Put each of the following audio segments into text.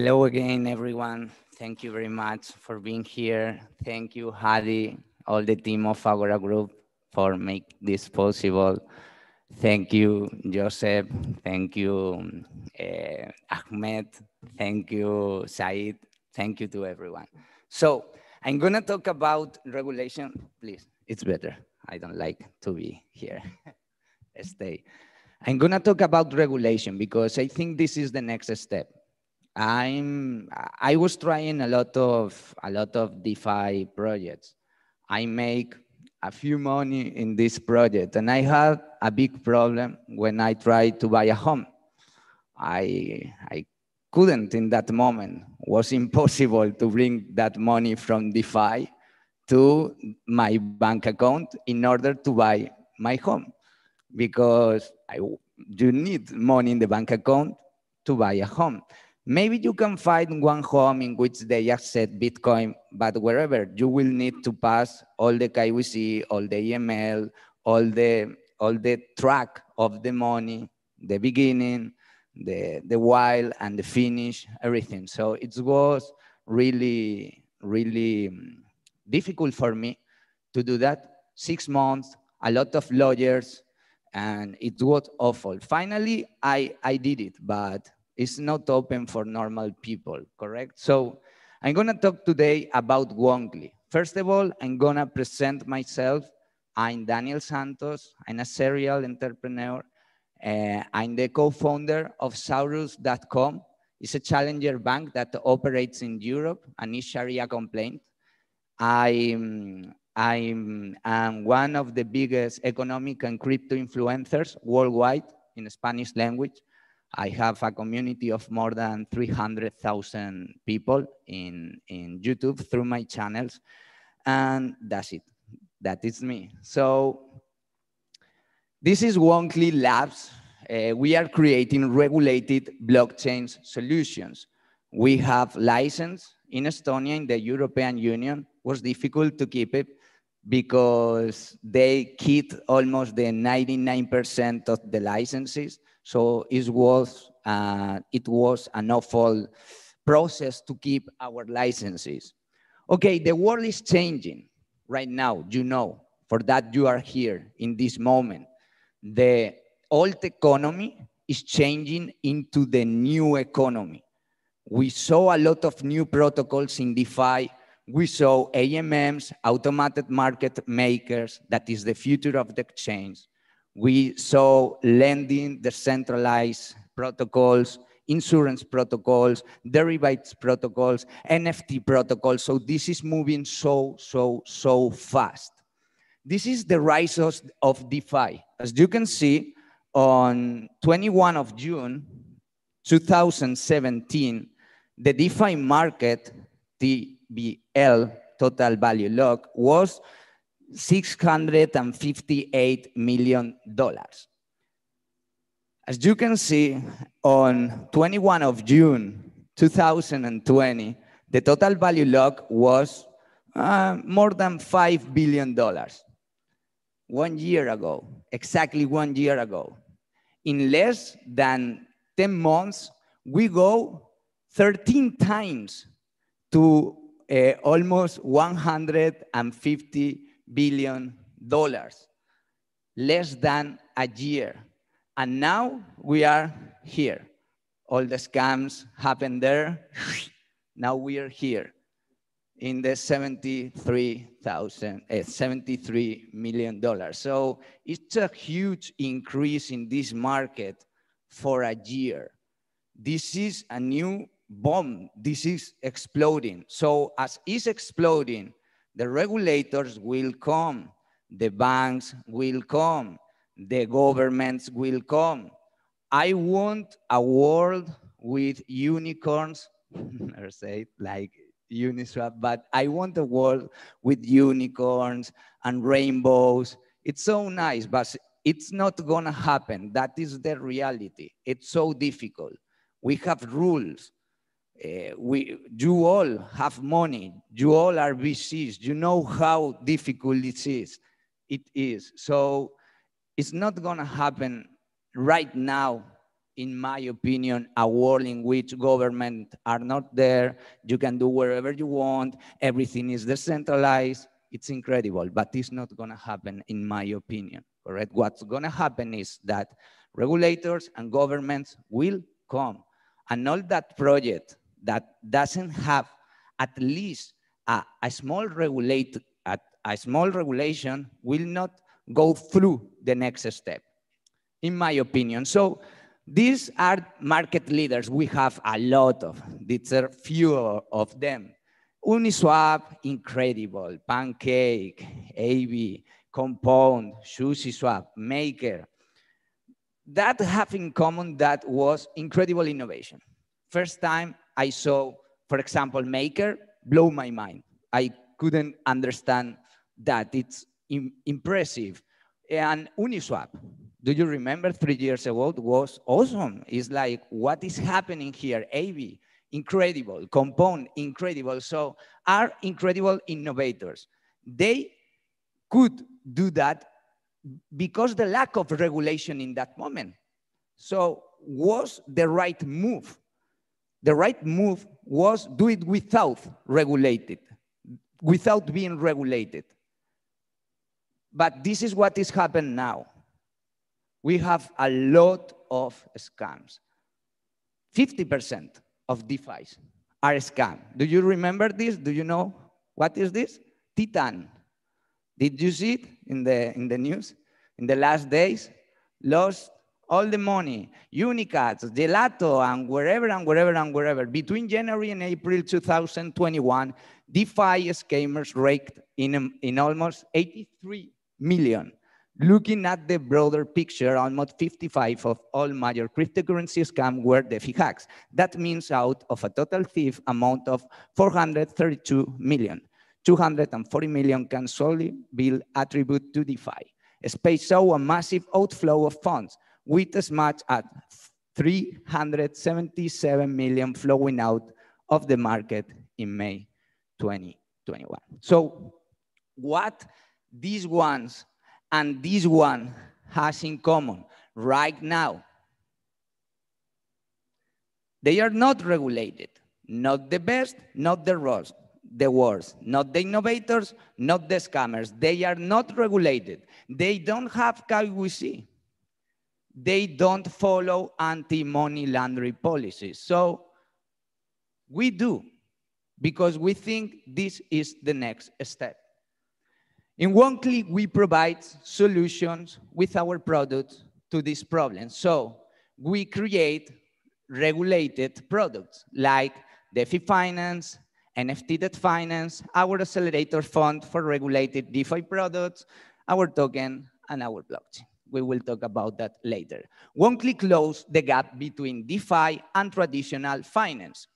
Hello again, everyone. Thank you very much for being here. Thank you, Hadi, all the team of Agora Group for make this possible. Thank you, Joseph. Thank you, uh, Ahmed. Thank you, Said. Thank you to everyone. So I'm gonna talk about regulation. Please, it's better. I don't like to be here. Stay. I'm gonna talk about regulation because I think this is the next step. I'm I was trying a lot of a lot of DeFi projects. I make a few money in this project and I had a big problem when I tried to buy a home. I I couldn't in that moment. It was impossible to bring that money from DeFi to my bank account in order to buy my home because I, you need money in the bank account to buy a home. Maybe you can find one home in which they accept Bitcoin, but wherever you will need to pass all the KYC, all the AML, all the all the track of the money, the beginning, the the while, and the finish, everything. So it was really really mm, difficult for me to do that. Six months, a lot of lawyers, and it was awful. Finally, I, I did it, but it's not open for normal people, correct? So I'm gonna talk today about Woonkly. First of all, I'm gonna present myself. I'm Daniel Santos. I'm a serial entrepreneur. Uh, I'm the co-founder of Saurus.com. It's a challenger bank that operates in Europe and is Sharia compliant. I'm, I'm, I'm one of the biggest economic and crypto influencers worldwide in Spanish language. I have a community of more than 300,000 people in, in YouTube through my channels. And that's it. That is me. So this is Woonkly Labs. Uh, we are creating regulated blockchain solutions. We have license in Estonia, in the European Union. It was difficult to keep it because they keep almost the 99% of the licenses. So it was, uh, it was an awful process to keep our licenses. Okay, the world is changing right now, you know, for that you are here in this moment. The old economy is changing into the new economy. We saw a lot of new protocols in DeFi. We saw AMMs, automated market makers, that is the future of the exchange. We saw lending, decentralized protocols, insurance protocols, derivatives protocols, NFT protocols. So this is moving so, so, so fast. This is the rise of DeFi. As you can see, on 21 of June 2017, the DeFi market, TVL, total value lock, was $658 million. As you can see, on 21 of June 2020, the total value lock was uh, more than $5 billion. One year ago, exactly one year ago. In less than 10 months, we go 13 times to uh, almost 150 billion dollars, less than a year. And now we are here. All the scams happened there. Now we are here in the 73,000, uh, 73 million dollars. So it's a huge increase in this market for a year. This is a new bomb. This is exploding. So as it's exploding, the regulators will come, the banks will come, the governments will come. I want a world with unicorns, or say like Uniswap, but I want a world with unicorns and rainbows. It's so nice, but it's not gonna happen. That is the reality. It's so difficult. We have rules uh, we, you all have money. You all are VCs. You know how difficult it is. It is. So it's not going to happen right now in my opinion, a world in which government are not there. You can do wherever you want. Everything is decentralized. It's incredible, but it's not gonna happen in my opinion, correct? What's gonna happen is that regulators and governments will come and all that project that doesn't have at least a, a small regulate, a, a small regulation will not go through the next step, in my opinion. So these are market leaders. We have a lot of, these are few of them. Uniswap, incredible. Pancake, Aave, Compound, SushiSwap, Maker. That have in common that was incredible innovation. First time I saw, for example, Maker, blow my mind. I couldn't understand that. It's impressive. And Uniswap, do you remember three years ago? It was awesome. It's like, what is happening here? Aave, incredible. Compound, incredible. So are incredible innovators. They could do that because the lack of regulation in that moment. So was the right move. The right move was do it without regulated, without being regulated. But this is what is happening now we have a lot of scams. 50% of DeFis are scam. Do you remember this? Do you know what is this? Titan. Did you see it in the, in the news? In the last days, lost all the money. Unicats, Gelato, and wherever and wherever and wherever. Between January and April 2021, DeFi scammers raked in, in almost 83 million Looking at the broader picture, almost 55 of all major cryptocurrency scams were DeFi hacks. That means out of a total thief amount of 432 million, 240 million can solely be attributed to DeFi. Space saw a massive outflow of funds with as much as 377 million flowing out of the market in May 2021. So what these ones and this one has in common right now. They are not regulated, not the best, not the worst, the worst, not the innovators, not the scammers. They are not regulated. They don't have KYC. They don't follow anti-money laundering policies. So we do, because we think this is the next step. In Woonkly, we provide solutions with our products to this problem. So we create regulated products like DeFi Finance, NFT Debt Finance, our accelerator fund for regulated DeFi products, our token, and our blockchain. We will talk about that later. Woonkly close the gap between DeFi and traditional finance.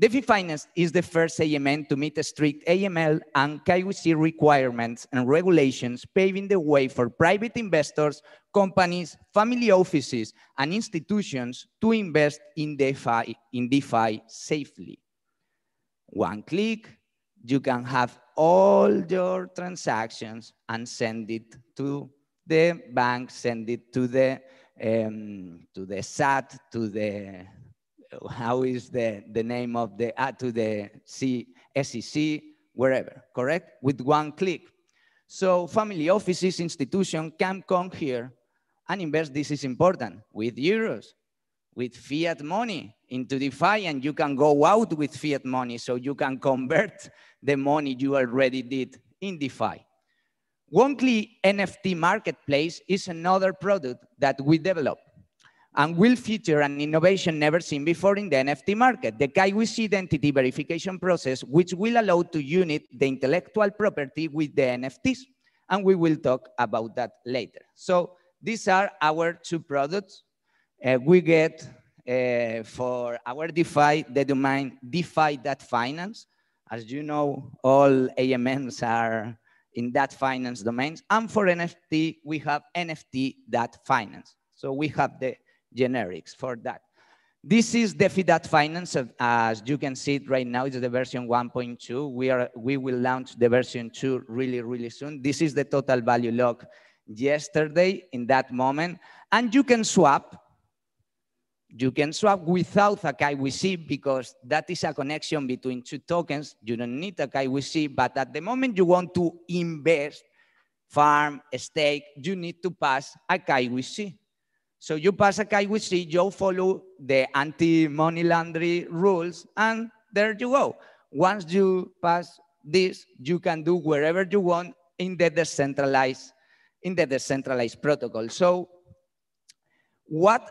DeFi Finance is the first AMM to meet strict AML and KYC requirements and regulations, paving the way for private investors, companies, family offices, and institutions to invest in DeFi, in DeFi safely. One click, you can have all your transactions and send it to the bank, send it to the um, to the SAT, to the how is the, the name of the, add to the C, SEC, wherever, correct? With one click. So family offices, institution can come here and invest, this is important, with euros, with fiat money into DeFi, and you can go out with fiat money, so you can convert the money you already did in DeFi. Woonkly NFT Marketplace is another product that we developed and will feature an innovation never seen before in the NFT market, the KYC identity verification process, which will allow to unite the intellectual property with the NFTs. And we will talk about that later. So these are our two products. Uh, we get uh, for our DeFi, the domain DeFi.finance. As you know, all AMMs are in that finance domains. And for NFT, we have NFT that finance. So we have the generics for that. This is DeFi Finance. As you can see it right now, it's the version 1.2. We are we will launch the version 2 really, really soon. This is the total value log yesterday in that moment. And you can swap you can swap without a KYC because that is a connection between two tokens. You don't need a KYC, but at the moment you want to invest, farm, stake, you need to pass a KYC. So you pass a KYC, you follow the anti-money laundering rules, and there you go. Once you pass this, you can do wherever you want in the decentralized, in the decentralized protocol. So what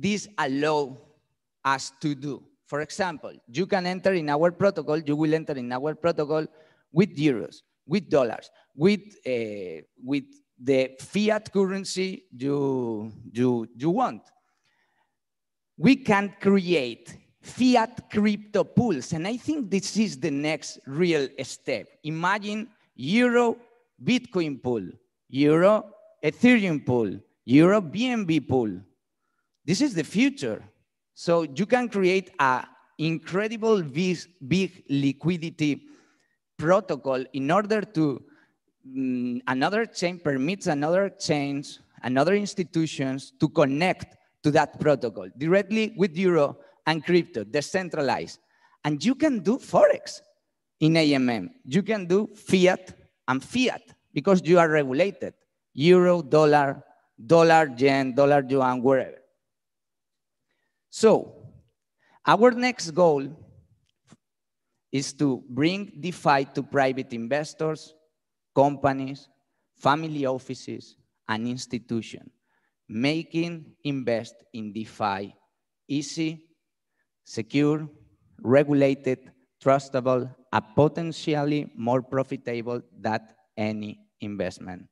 this allow us to do. For example, you can enter in our protocol, you will enter in our protocol with euros, with dollars, with, uh, with the fiat currency you, you, you want. We can create fiat crypto pools, and I think this is the next real step. Imagine Euro Bitcoin pool, Euro Ethereum pool, Euro BNB pool, this is the future. So you can create a incredible big, big liquidity protocol in order to um, another chain permits another chains, another institutions to connect to that protocol directly with euro and crypto, decentralized. And you can do Forex in AMM. You can do fiat and fiat because you are regulated. Euro, dollar, dollar, yen, dollar, yuan, wherever. So our next goal is to bring DeFi to private investors, companies, family offices, and institutions, making invest in DeFi easy, secure, regulated, trustable, and potentially more profitable than any investment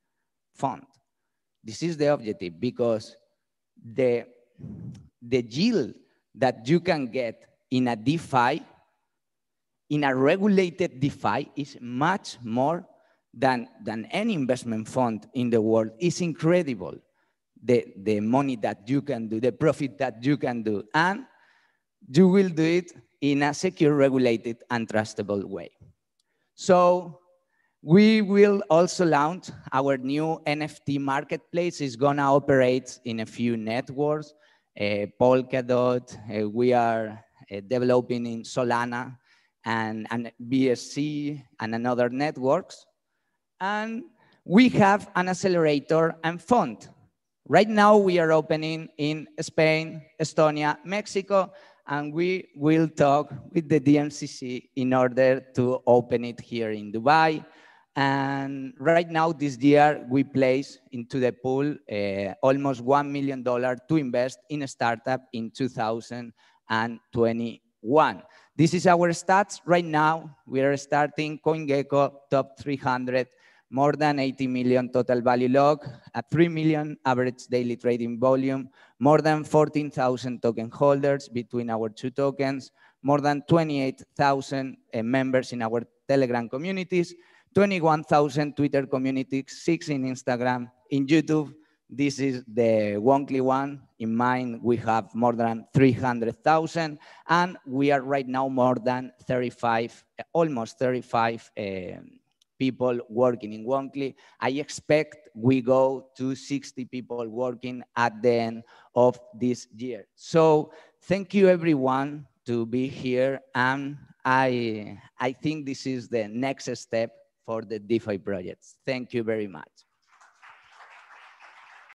fund. This is the objective because the the yield that you can get in a DeFi, in a regulated DeFi, is much more than, than any investment fund in the world. It's incredible, the, the money that you can do, the profit that you can do. And you will do it in a secure, regulated, and trustable way. So we will also launch our new NFT marketplace. It's gonna operate in a few networks. Uh, Polkadot. Uh, we are uh, developing in Solana and, and BSC and another networks. And we have an accelerator and fund. Right now, we are opening in Spain, Estonia, Mexico, and we will talk with the DMCC in order to open it here in Dubai and right now, this year, we place into the pool uh, almost $1 million to invest in a startup in 2021. This is our stats right now. We are starting CoinGecko top 300, more than 80 million total value log, a 3 million average daily trading volume, more than 14,000 token holders between our two tokens, more than 28,000 uh, members in our Telegram communities, 21,000 Twitter communities, six in Instagram. In YouTube, this is the Woonkly one. In mine, we have more than 300,000, and we are right now more than 35, almost 35 uh, people working in Woonkly. I expect we go to 60 people working at the end of this year. So thank you everyone to be here. And I, I think this is the next step for the DeFi projects. Thank you very much.